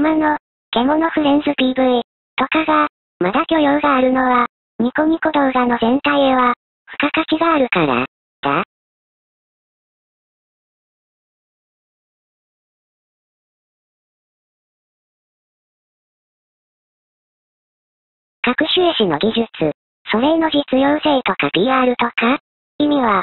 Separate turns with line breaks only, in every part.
今の、獣フレンズ PV とかが、まだ許容があるのは、ニコニコ動画の全体へは、付加価値があるから、だ。各種絵師の技術、それの実用性とか PR とか、意味は、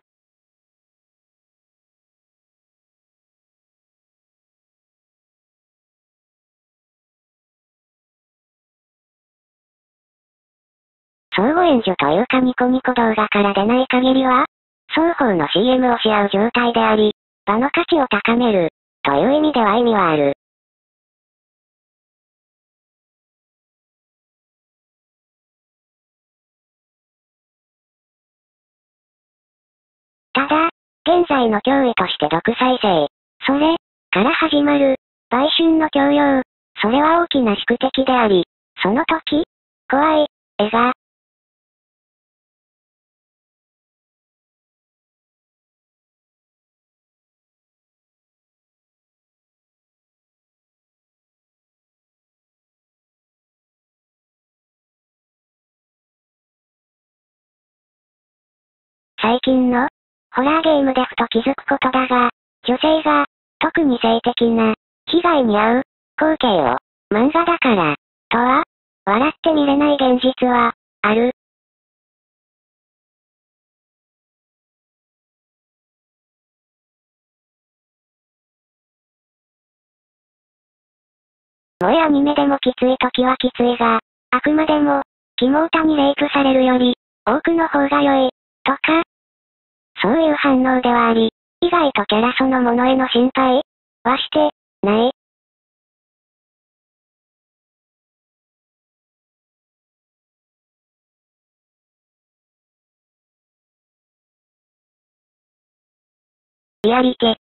相互援助というかニコニコ動画から出ない限りは、双方の CM をし合う状態であり、場の価値を高める、という意味では意味はある。ただ、現在の脅威として独裁性、それ、から始まる、売春の強要、それは大きな宿敵であり、その時、怖い、絵が、最近の、ホラーゲームでふと気づくことだが、女性が、特に性的な、被害に遭う、光景を、漫画だから、とは、笑って見れない現実は、ある。萌えアニメでもきつい時はきついが、あくまでも、肝歌にレイプされるより、多くの方が良い、とか、そういう反応ではあり、意外とキャラそのものへの心配はして、ない。リアリティ。